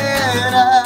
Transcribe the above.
era